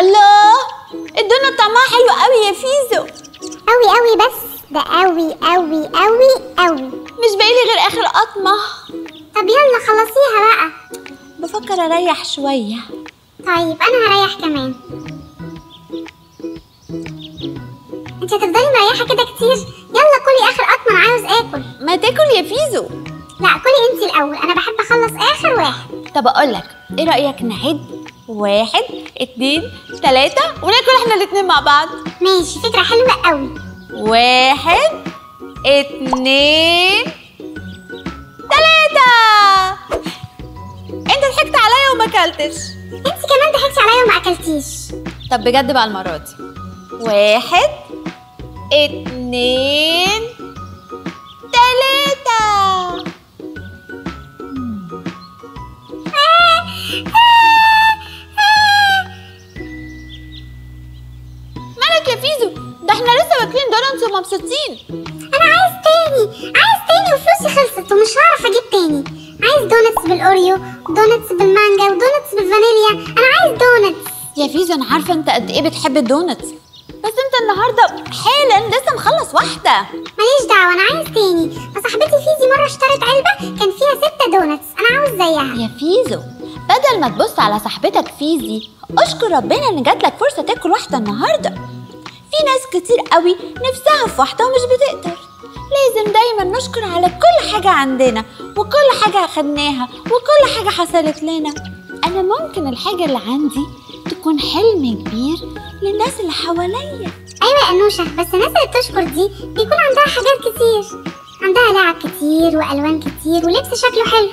الله الدونت طعمها حلو قوي يا فيزو. قوي قوي بس ده قوي قوي قوي قوي. مش باقيلي غير آخر قطمة. طب يلا خلصيها بقى. بفكر أريح شوية. طيب أنا هريح كمان. انت هتفضلي مريحة كده كتير؟ يلا كلي آخر قطمه أنا عاوز آكل. ما تاكل يا فيزو. لا كلي أنت الأول. أنا بحب أخلص آخر واحد. طب أقول لك إيه رأيك نعد واحد اتنين تلاتة وناكل إحنا الاتنين مع بعض؟ ماشي فكرة حلوة قوي. واحد اتنين تلاتة. أنت ضحكت عليا وما أكلتش. أنت كمان ضحكتي عليا وما أكلتيش. طب بجد بقى المرة دي. واحد اتنين تلاتة. مالك يا فيزو؟ ده إحنا لسه واكلين donuts ومبسوطين. أنا عايز تاني عايز تاني وفلوسي خلصت ومش هعرف أجيب تاني. عايز donuts بالأوريو donuts بالمانجا و donuts بالفانيليا. أنا عايز donuts يا فيزو أنا عارفة أنت قد إيه بتحب ال donuts بس انت النهارده حالا لسه مخلص واحدة. ماليش دعوة أنا عايز تاني. فصاحبتي فيزي مرة اشترت علبة كان فيها ستة donuts أنا عاوز زيها. يا فيزو بدل ما تبص على صاحبتك فيزي أشكر ربنا إن جاتلك فرصة تاكل واحدة النهارده. في ناس كتير قوي نفسها في واحدة ومش بتقدر. لازم دايما نشكر على كل حاجة عندنا وكل حاجة أخدناها وكل حاجة حصلت لنا. أنا ممكن الحاجة اللي عندي تكون حلم كبير للناس اللي حواليا. أيوه يا انوشه بس الناس اللي بتشكر دي بيكون عندها حاجات كتير. عندها لعب كتير وألوان كتير ولبس شكله حلو.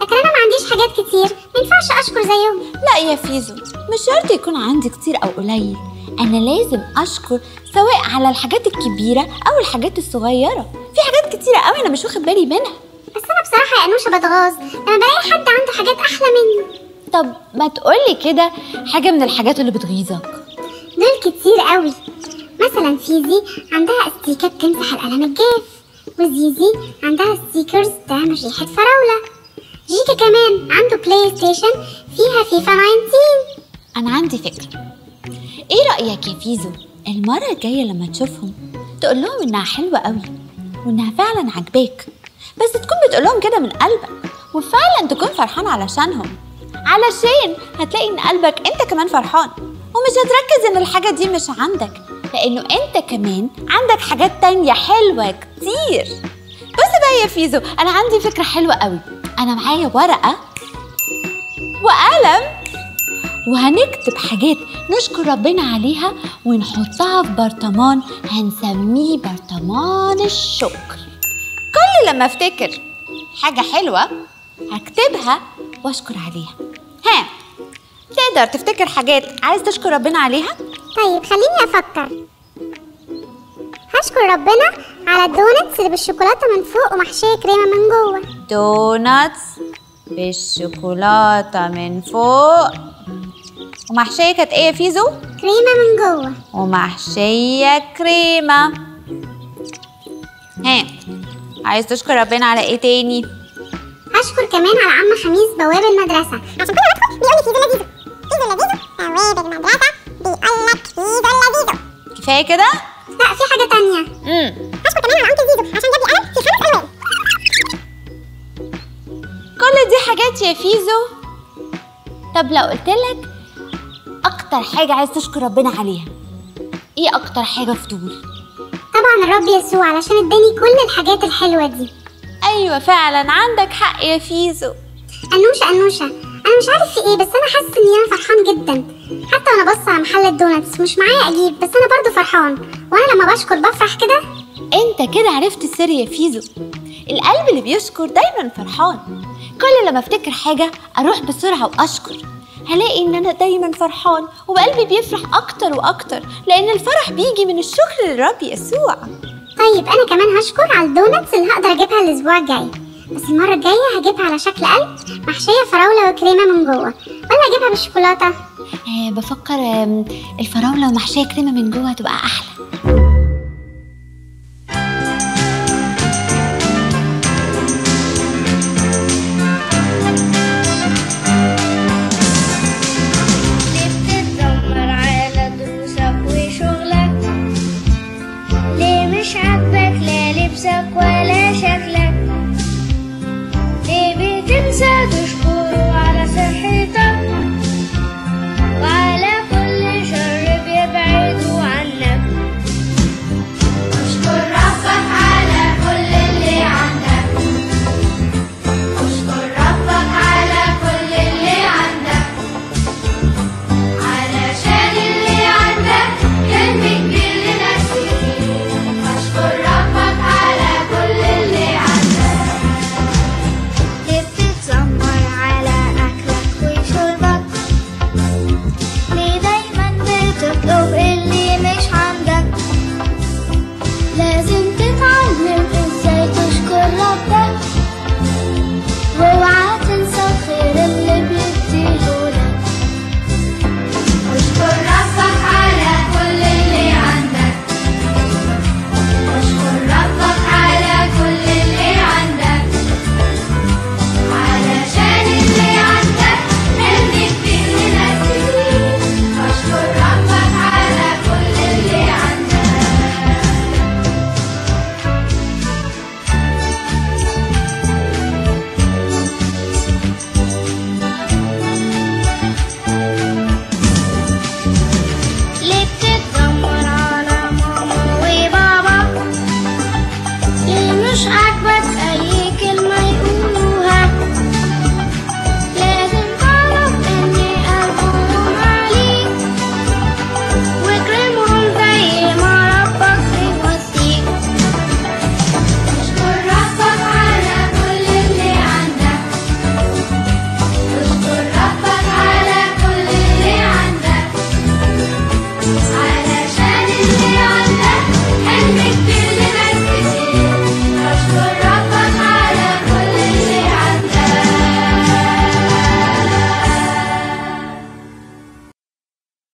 لكن أنا ما عنديش حاجات كتير ما ينفعش أشكر زيهم. لا يا فيزو مش شرط يكون عندي كتير أو قليل. أنا لازم أشكر سواء على الحاجات الكبيرة أو الحاجات الصغيرة. في حاجات كتيرة قوي أنا مش واخد بالي منها. بس أنا بصراحة يا انوشه بتغاظ لما بلاقي حد عنده حاجات أحلى مني. طب ما تقولي كده حاجة من الحاجات اللي بتغيظك. دول كتير قوي. مثلا فيزي عندها استيكات تمسح القلم الجاف وزيزي عندها stickers تعمل ريحة فراولة. جيكا كمان عنده بلاي ستيشن فيها فيفا 19 أنا عندي فكرة. إيه رأيك يا فيزو؟ المرة الجاية لما تشوفهم تقول لهم إنها حلوة قوي وإنها فعلا عجباك بس تكون بتقول لهم كده من قلبك وفعلا تكون فرحان علشانهم. علشان هتلاقي إن قلبك أنت كمان فرحان. ومش هتركز إن الحاجة دي مش عندك لأنه أنت كمان عندك حاجات تانية حلوة كتير. بص بقى يا فيزو أنا عندي فكرة حلوة قوي. أنا معايا ورقة وقلم وهنكتب حاجات نشكر ربنا عليها ونحطها في برطمان هنسميه برطمان الشكر. كل لما أفتكر حاجة حلوة هكتبها وأشكر عليها. ها؟ تقدر تفتكر حاجات عايز تشكر ربنا عليها؟ طيب خليني أفكر. هشكر ربنا على ال donuts اللي بالشوكولاتة من فوق ومحشية كريمة من جوه. donuts بالشوكولاتة من فوق. ومحشية كانت إيه يا فيزو؟ كريمة من جوه. ومحشية كريمة. ها عايز تشكر ربنا على إيه تاني؟ هشكر كمان على عم خميس بواب المدرسة. عشان كل ما ادخل بيقول لي فيزو لذيذو فيزو لذيذو بواب المدرسة بيقول لك لذيذو كفاية كده؟ لا في حاجة تانية. امم هشكر كمان على uncle زيزو عشان جاب لي قلم في خمس ألوان. كل دي حاجات يا فيزو. طب لو قلت لك أكتر حاجة عايز تشكر ربنا عليها إيه أكتر حاجة فضول؟ طبعا الرب يسوع علشان اداني كل الحاجات الحلوة دي. أيوه فعلا عندك حق يا فيزو. أنوشة أنوشة. أنا مش عارف في إيه بس أنا حاسة إني أنا فرحان جدا. حتى وأنا بص على محل الدوناتس مش معايا أجيب بس أنا برضو فرحان. وأنا لما بشكر بفرح كده. أنت كده عرفت السر يا فيزو. القلب اللي بيشكر دايما فرحان. كل لما أفتكر حاجة أروح بسرعة وأشكر. هلاقي إن أنا دايما فرحان وقلبي بيفرح أكتر وأكتر لأن الفرح بيجي من الشكر للرب يسوع. طيب أنا كمان هشكر على الدوناتس اللي هقدر أجيبها الأسبوع الجاي. بس المرة الجاية هجيبها على شكل قلب محشية فراولة وكريمة من جوه. ولا اجيبها بالشوكولاتة. آه بفكر الفراولة ومحشية كريمة من جوه هتبقى أحلى.